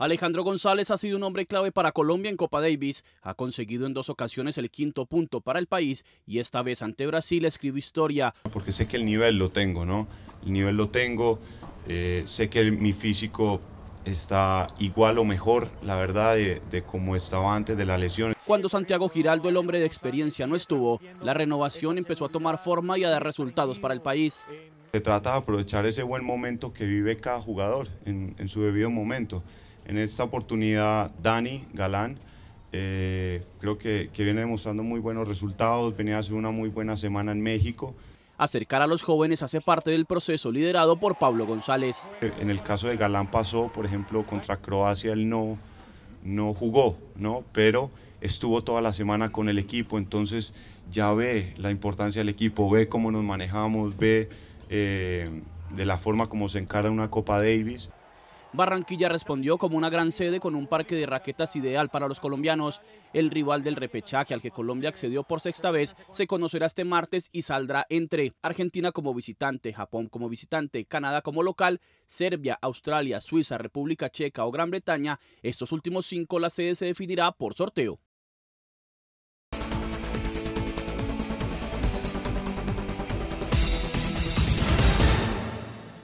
Alejandro González ha sido un hombre clave para Colombia en Copa Davis. Ha conseguido en dos ocasiones el quinto punto para el país y esta vez ante Brasil escribió historia. Porque sé que el nivel lo tengo, ¿no? El nivel lo tengo. Eh, sé que mi físico está igual o mejor, la verdad, de, de cómo estaba antes de la lesión. Cuando Santiago Giraldo, el hombre de experiencia, no estuvo, la renovación empezó a tomar forma y a dar resultados para el país. Se trata de aprovechar ese buen momento que vive cada jugador en, en su debido momento. En esta oportunidad, Dani Galán, eh, creo que, que viene demostrando muy buenos resultados, venía a hacer una muy buena semana en México. Acercar a los jóvenes hace parte del proceso liderado por Pablo González. En el caso de Galán pasó, por ejemplo, contra Croacia, él no, no jugó, ¿no? pero estuvo toda la semana con el equipo, entonces ya ve la importancia del equipo, ve cómo nos manejamos, ve eh, de la forma como se encara una Copa Davis. Barranquilla respondió como una gran sede con un parque de raquetas ideal para los colombianos. El rival del repechaje al que Colombia accedió por sexta vez se conocerá este martes y saldrá entre Argentina como visitante, Japón como visitante, Canadá como local, Serbia, Australia, Suiza, República Checa o Gran Bretaña. Estos últimos cinco la sede se definirá por sorteo.